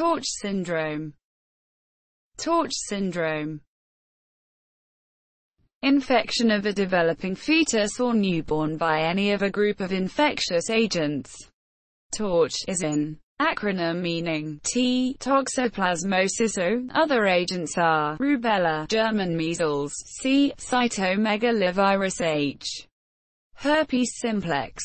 Torch syndrome Torch syndrome Infection of a developing fetus or newborn by any of a group of infectious agents. Torch is an acronym meaning T. Toxoplasmosis O. Other agents are rubella, German measles, C. cytomegalovirus H. herpes simplex.